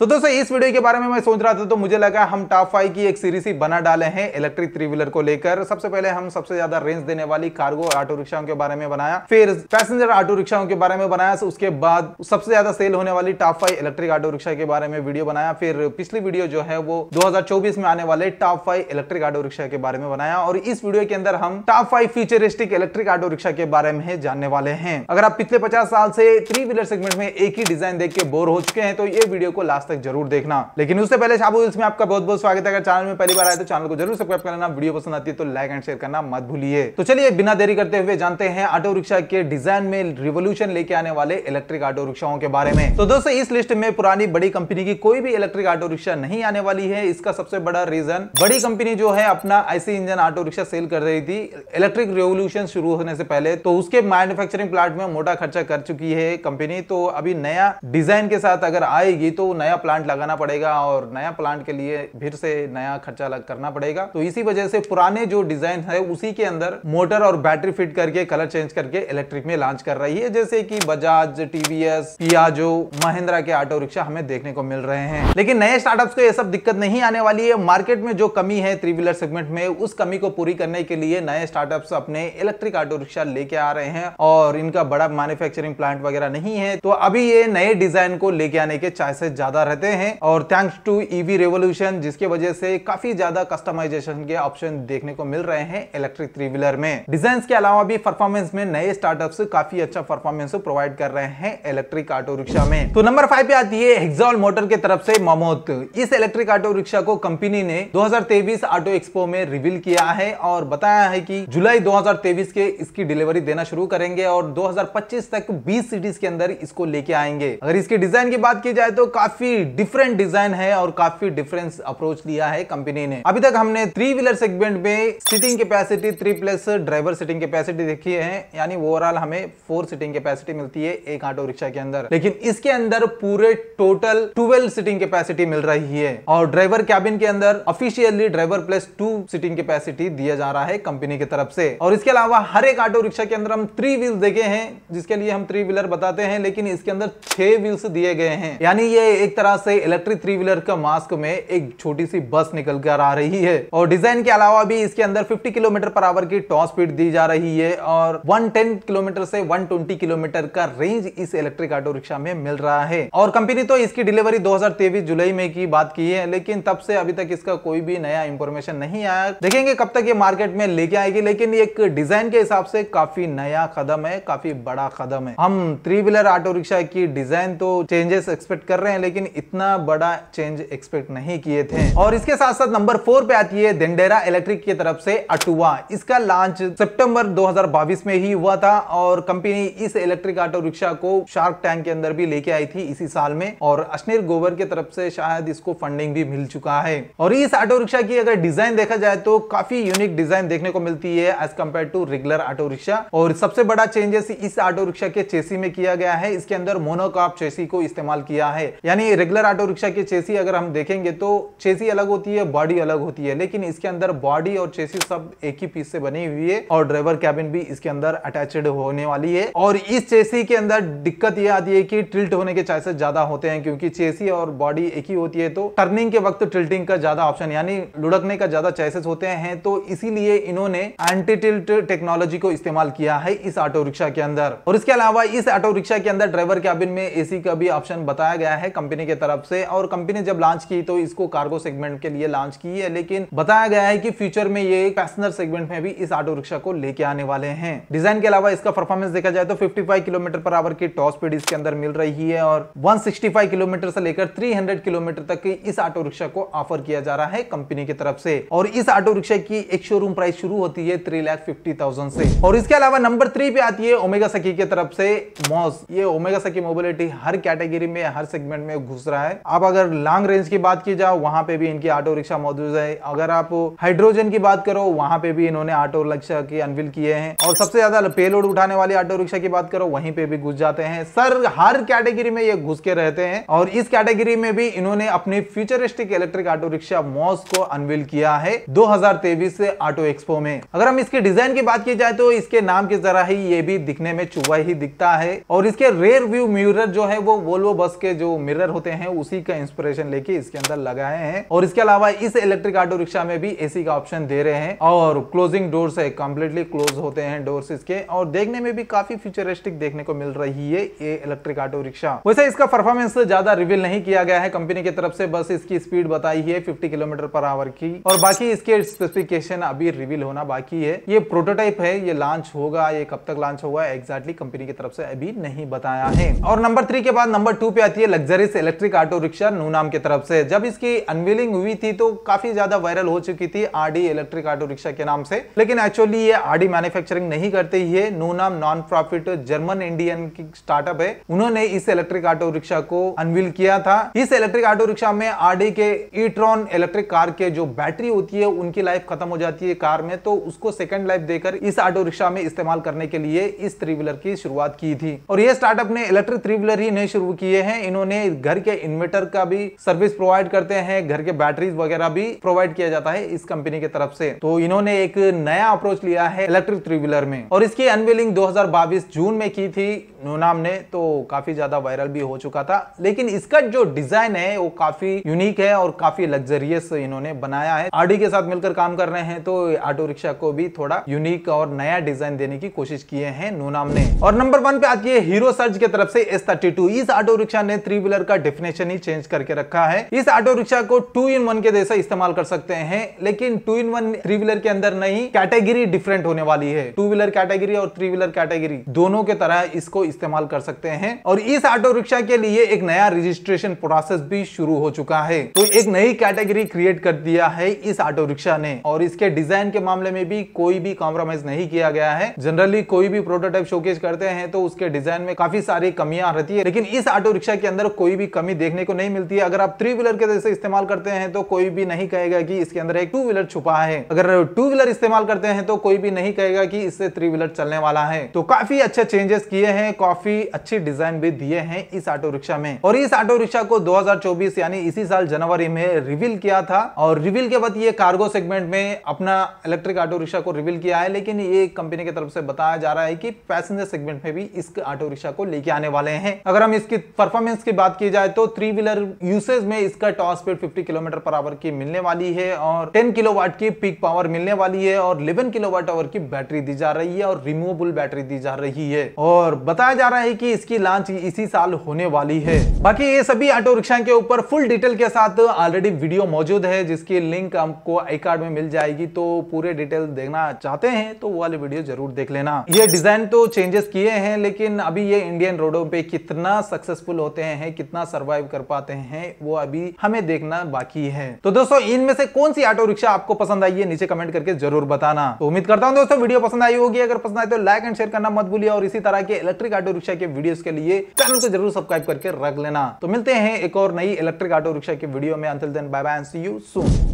तो दोस्तों, इस वीडियो के बारे में मैं सोच रहा था तो मुझे लगा हम टॉप फाइव की एक सीरीज़ ही बना डाले हैं इलेक्ट्रिक थ्री व्हीलर को लेकर। सबसे पहले हम सबसे ज़्यादा रेंज देने वाली कार्गो ऑटो रिक्शाओं के बारे में बनाया। फिर पैसेंजर ऑटो रिक्शाओं के बारे में बनाया उसके बाद सबसे ज़्यादा सेल होने वाली top five electric auto rickshaw के बारे में वीडियो बनाया। फिर पिछली वीडियो जो है, वो दो हज़ार चौबीस में आने वाले top five electric auto rickshaw के बारे में बनाया। और इस वीडियो के अंदर हम top five futuristic electric auto rickshaw के बारे में जानने वाले हैं। अगर आप पिछले पचास साल से थ्री व्हीलर सेगमेंट में एक ही डिज़ाइन देख के बोर हो चुके हैं तो ये वीडियो को लास्ट तक ज़रूर देखना। लेकिन उससे पहले शाबू में आपका बहुत बहुत स्वागत है। अगर चैनल में पहली बार आए तो चैनल को ज़रूर सब्सक्राइब करना। वीडियो पसंद आती है तो लाइक एंड शेयर करना मत भूलिए। तो चलिए बिना देरी करते हुए जानते हैं ऑटो रिक्शा के डिज़ाइन में रिवोल्यूशन लेके आने वाले इलेक्ट्रिक ऑटो रिक्शाओं के बारे में। तो दोस्तों, इस लिस्ट में पुरानी बड़ी कंपनी की कोई भी इलेक्ट्रिक ऑटो रिक्शा नहीं आने वाली है। इसका सबसे बड़ा रीजन, बड़ी कंपनी जो है अपना ऐसी इंजन ऑटो रिक्शा सेल कर रही थी। इलेक्ट्रिक रेवोल्यूशन शुरू होने से पहले तो उसके मैन्युफैक्चरिंग प्लांट में मोटा खर्चा कर चुकी है कंपनी। तो अभी नया डिज़ाइन के साथ अगर आएगी तो नया प्लांट लगाना पड़ेगा और नया प्लांट के लिए फिर से नया खर्चा करना पड़ेगा। तो इसी वजह से पुराने जो डिज़ाइन है, उसी के अंदर मोटर और बैटरी फिट करके कलर चेंज करके इलेक्ट्रिक में लॉन्च कर रही है। जैसे कि बजाज टीवीएस पियाजो महिंद्रा के ऑटो रिक्शा हमें देखने को मिल रहे हैं। लेकिन नए स्टार्टअप को यह सब दिक्कत नहीं आने वाली है। मार्केट में जो कमी है थ्री व्हीलर सेगमेंट में, उस कमी को पूरी करने के लिए नए स्टार्टअप्स अपने इलेक्ट्रिक ऑटो रिक्शा लेके आ रहे हैं और इनका बड़ा मैन्युफैक्चरिंग प्लांट वगैरह नहीं है। तो अभी ये नए डिज़ाइन को लेके आने के चांसेस ज़्यादा रहते हैं और थैंक्स टू ईवी रेवोल्यूशन जिसके वजह से काफ़ी ज़्यादा कस्टमाइजेशन के ऑप्शन देखने को मिल रहे हैं इलेक्ट्रिक थ्री व्हीलर में। डिज़ाइन के अलावा भी परफॉर्मेंस में नए स्टार्टअप्स काफ़ी अच्छा परफॉर्मेंस प्रोवाइड कर रहे हैं इलेक्ट्रिक ऑटो रिक्शा में। तो नंबर फाइव पे आती है हेक्सॉल मोटर की तरफ़ से ममोत इस इलेक्ट्रिक ऑटो रिक्शा को कंपनी ने 2023 ऑटो एक्सपो में रिवील किया है और बताया है कि जुलाई 2023 के इसकी डिलीवरी देना शुरू करेंगे और 2025 तक 20 सिटीज़ के अंदर इसको लेके आएँगे। अगर इसके डिज़ाइन की बात की जाए तो काफ़ी डिफरेंट डिज़ाइन है और काफ़ी डिफरेंस अप्रोच लिया है कंपनी ने। अभी तक हमने थ्री व्हीलर सेगमेंट में seating capacity three plus driver seating capacity देखी है। यानी ओवरऑल हमें फोर सीटिंग कैपेसिटी मिलती है एक ऑटो रिक्शा के अंदर। लेकिन इसके अंदर पूरे टोटल ट्वेल्व सीटिंग कैपेसिटी मिल रही है। और ड्राइवर कैबिन के अंदर officially driver plus two seating capacity दिया जा रहा है कंपनी की तरफ़ से। और इसके अलावा हर एक ऑटो रिक्शा के अंदर हम थ्री व्हील्स देखे हैं, जिसके लिए हम थ्री व्हीलर बताते हैं, लेकिन इसके अंदर छह व्हील्स दिए गए हैं। यानी ये एक तरह से इलेक्ट्रिक थ्री व्हीलर का मास्क में एक छोटी सी बस निकल कर आ रही है। और डिज़ाइन के अलावा भी इसके अंदर 50 किलोमीटर पर आवर की टॉप स्पीड दी जा रही है और 110 किलोमीटर से 120 किलोमीटर का रेंज इस इलेक्ट्रिक ऑटो रिक्शा में मिल रहा है। और कंपनी तो इसकी डिलीवरी 2023 जुलाई में की बात की है, लेकिन तब से अभी तक इसका कोई भी नया इंफॉर्मेशन नहीं आया। देखेंगे कब तक ये मार्केट में लेके आएगी, लेकिन एक डिज़ाइन के हिसाब से काफ़ी नया कदम है, काफ़ी बड़ा कदम है। हम थ्री व्हीलर ऑटो रिक्शा की डिज़ाइन तो चेंजेस एक्सपेक्ट कर रहे हैं, लेकिन इतना बड़ा चेंज एक्सपेक्ट नहीं किए थे। और इसके साथ साथ नंबर फोर पे आती है देंडेरा इलेक्ट्रिक की तरफ़ से अटुआ इसका लॉन्च सितंबर 2022 में ही हुआ था और कंपनी इस इलेक्ट्रिक ऑटो रिक्शा को शार्क टैंक के अंदर भी लेके आई थी इसी साल में और अश्नीर गोवर की तरफ़ से शायद इसको फंडिंग भी मिल चुका है। और इस ऑटो रिक्शा की अगर डिज़ाइन देखा जाए तो काफ़ी यूनिक डिज़ाइन देखने को मिलती है as compared to regular auto rickshaw और सबसे बड़ा चेंजेस इस ऑटो रिक्शा के चेसी में किया गया है। इसके अंदर मोनोकॉप चेसी को इस्तेमाल किया है। यानी रेगुलर ऑटो रिक्शा के चेसी अगर हम देखेंगे तो चेसी अलग होती है बॉडी अलग होती है, लेकिन इसके अंदर बॉडी और चेसी सब एक ही पीस से बनी हुई है और ड्राइवर कैबिन भी इसके अंदर अटैचड होने वाली है। और इस चेसी के अंदर दिक्कत यह आती है कि टिल्ट होने के चांसेस ज़्यादा होते हैं क्योंकि चेसी और बॉडी एक ही होती है तो टर्निंग के वक्त टिल्टिंग का ज़्यादा ऑप्शन यानी लुढ़कने का ज़्यादा चांसेस होते हैं तो इसीलिए इन्होंने एंटी टिल्ट टेक्नोलॉजी को इस्तेमाल किया है इस ऑटो रिक्शा के अंदर। और इसके अलावा इस ऑटो रिक्शा के अंदर ड्राइवर कैबिन में एसी का भी ऑप्शन बताया गया है कंपनी की तरफ़ से और कंपनी ने जब लॉन्च की तो इसको कार्गो सेगमेंट के लिए लॉन्च की है, लेकिन बताया गया है कि फ्यूचर में ये पैसेंजर सेगमेंट में भी इस ऑटो रिक्शा को लेके आने वाले हैं। डिज़ाइन के अलावा इसका परफॉर्मेंस देखा जाए तो 55 किलोमीटर पर आवर की टॉप स्पीड इसके अंदर मिल रही है और 165 किलोमीटर से लेकर 300 किलोमीटर तक की इस ऑटो रिक्शा को ऑफ़र किया जा रहा है कंपनी की तरफ़ से। और इस ऑटो रिक्शा की एक शोरूम प्राइस शुरू होती है थ्री लाख फिफ्टी थाउज़ेंड से। और इसके अलावा नंबर थ्री पे आती है ओमेगा सकी की तरफ़ से मॉस ये ओमेगा सकी मोबिलिटी हर कैटेगरी में, हर सेगमेंट में घुस रहा है। अब अगर लॉन्ग रेंज की बात की जाओ, वहाँ पे भी इनकी ऑटो रिक्शा मौजूद है। अगर आप हाइड्रोजन की बात करो, वहाँ पे भी इन्होंने ऑटो रिक्शा की अनविल किए हैं। और सबसे ज़्यादा पेलोड उठाने वाली ऑटो रिक्शा की बात करो, वहीं पे भी घुस जाते हैं। सर, हर कैटेगरी में ये घुस के रहते हैं। और इस कैटेगरी में भी इन्होंने अपनी फ्यूचरिस्टिक इलेक्ट्रिक ऑटो रिक्शा मॉस को अनविल किया है 2023 से ऑटो एक्सपो में। अगर हम इसके डिज़ाइन की बात की जाए तो इसके नाम की तरह ही ये भी दिखने में चुवा ही दिखता है। और इसके रेयर व्यू मिरर जो है, वो वोल्वो बस के जो मिरर होते हैं, उसी का इंस्पिरेशन लेके इसके अंदर लगाए हैं। और इसके अलावा इस इलेक्ट्रिक ऑटो रिक्शा में भी एसी का ऑप्शन दे रहे हैं। और क्लोजिंग डोर्स है कंप्लीटली क्लोज होते हैं डोर्स इसके। और देखने में भी काफ़ी फ्यूचरिस्टिक देखने को मिल रही है ये इलेक्ट्रिक ऑटो रिक्शा वैसे इसका परफॉर्मेंस ज़्यादा रिवील नहीं किया गया है कंपनी की तरफ़ से, बस इसकी स्पीड बताई है 50 किलोमीटर पर आवर की। और बाकी इसके स्पेसिफिकेशन अभी रिवील होना बाकी है। ये प्रोटोटाइप है, ये लॉन्च होगा, ये कब तक लॉन्च होगा एग्जैक्टली कंपनी की तरफ़ से अभी नहीं बताया है। और नंबर थ्री के बाद नंबर टू पे आती है लग्जरीस इलेक्ट्रिक ऑटो रिक्शा नू नाम की तरफ़ से। जब इसकी अनवीलिंग हुई थी तो काफ़ी ज़्यादा वायरल हो चुकी थी आरडी इलेक्ट्रिक ऑटो रिक्शा के नाम से। लेकिन एक्चुअली ये आरडी मैन्युफैक्चरिंग नहीं करते ही है। नू नाम नॉन प्रॉफिट जर्मन इंडियन की स्टार्टअप है। उन्होंने इस इलेक्ट्रिक ऑटो रिक्शा को अनवील किया था। इस इलेक्ट्रिक ऑटो रिक्शा में आरडी के ईट्रॉन इलेक्ट्रिक कार के जो बैटरी होती है, उनकी लाइफ खत्म हो जाती है कार में। तो उसको सेकंड लाइफ देकर इस ऑटो रिक्शा में इस्तेमाल करने के लिए इस थ्री व्हीलर की शुरुआत की थी। और ये स्टार्टअप ने इलेक्ट्रिक थ्री व्हीलर ही नहीं शुरू किए हैं। इन्होंने घर के इन्वर्टर का भी सर्विस प्रोवाइड करते हैं, घर के बैटरीज वगैरह भी प्रोवाइड किया जाता है इस कंपनी की तरफ़ से। तो इन्होंने एक नया अप्रोच लिया है इलेक्ट्रिक थ्री व्हीलर में। और इसकी अनवेलिंग 2022 जून में की थी नोनाम ने तो काफ़ी ज़्यादा वायरल भी हो चुका था। लेकिन इसका जो डिज़ाइन है, वो काफ़ी यूनिक है और काफ़ी लग्जरियस इन्होंने बनाया है। आरडी के साथ मिलकर काम कर रहे हैं तो ऑटो रिक्शा को भी थोड़ा यूनिक और नया डिज़ाइन देने की कोशिश किए हैं नोनाम ने। और नंबर वन पे आती है हीरो सर्च की तरफ़ से एस थर्टी टू इस ऑटो रिक्शा ने थ्री व्हीलर का डेफिनेशन ही चेंज करके रखा है। इस ऑटो रिक्शा को टू इन वन के जैसा इस्तेमाल कर सकते हैं, लेकिन two in one three wheeler के अंदर नहीं कैटेगरी डिफरेंट होने वाली है। टू व्हीलर कैटेगरी और थ्री व्हीलर कैटेगरी दोनों के तरह इसको इस्तेमाल कर सकते हैं। और इस ऑटो रिक्शा के लिए एक नया रजिस्ट्रेशन प्रोसेस भी शुरू हो चुका है। तो एक नई कैटेगरी क्रिएट कर दिया है इस ऑटो रिक्शा ने। और इसके डिज़ाइन के मामले में भी कोई भी कॉम्प्रोमाइज नहीं किया गया है। जनरली कोई भी प्रोटोटाइप शोकेज करते हैं तो उसके डिज़ाइन में काफ़ी सारी कमियाँ रहती है। लेकिन इस ऑटो रिक्शा के अंदर कोई भी कमी देखने को नहीं मिलती है। अगर आप थ्री व्हीलर के जैसे इस्तेमाल करते हैं तो कोई भी नहीं कहेगा कि इसके अंदर एक टू व्हीलर छुपा है। अगर टू व्हीलर इस्तेमाल करते हैं तो कोई भी नहीं कहेगा कि इससे थ्री व्हीलर चलने वाला है। तो काफ़ी अच्छे चेंजेस किए हैं, काफ़ी अच्छी डिज़ाइन भी दिए हैं इस ऑटो रिक्शा में। और इस ऑटो रिक्शा को 2024 यानी इसी साल जनवरी में रिवील किया था। और रिवील के बाद ये कार्गो सेगमेंट में अपना इलेक्ट्रिक ऑटो रिक्शा को रिवील किया है। लेकिन ये कंपनी की तरफ़ से बताया जा रहा है कि पैसेंजर सेगमेंट में भी इस ऑटो रिक्शा को लेके आने वाले हैं। अगर हम इसकी परफॉर्मेंस की बात की जाए तो थ्री व्हीलर यूसेज में इसका top speed 50 kilometre per hour की मिलने वाली है और 10 किलोवाट की पीक पावर मिलने वाली है और 11 किलोवाट आवर की बैटरी दी जा रही है और रिमूवेबल बैटरी दी जा रही है। और बताया जा रहा है कि इसकी लॉन्च इसी साल होने वाली है। बाकी ये सभी ऑटो रिक्शा के ऊपर फुल डिटेल के साथ ऑलरेडी वीडियो मौजूद है, जिसकी लिंक आपको आई कार्ड में मिल जाएगी। तो पूरे डिटेल देखना चाहते हैं तो वो वाली वीडियो ज़रूर देख लेना। ये डिज़ाइन तो चेंजेस किए हैं, लेकिन अभी ये इंडियन रोडों पे कितना सक्सेसफुल होते हैं, कितना सर्वाइव कर पाते हैं, वो अभी हमें देखना बाकी है। तो दोस्तों, इनमें से कौन सी ऑटो रिक्शा आपको पसंद आई है, नीचे कमेंट करके ज़रूर बताना। तो उम्मीद करता हूँ दोस्तों, वीडियो पसंद आई होगी। अगर पसंद आए तो लाइक एंड शेयर करना मत भूलिए और इसी तरह के इलेक्ट्रिक ऑटो रिक्शा के वीडियो के लिए चैनल को ज़रूर सब्सक्राइब करके रख लेना। तो मिलते हैं एक और नई इलेक्ट्रिक ऑटो रिक्शा के वीडियो में। अंतिल दिन bye bye see you soon